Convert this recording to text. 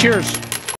Cheers.